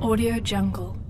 Audio Jungle.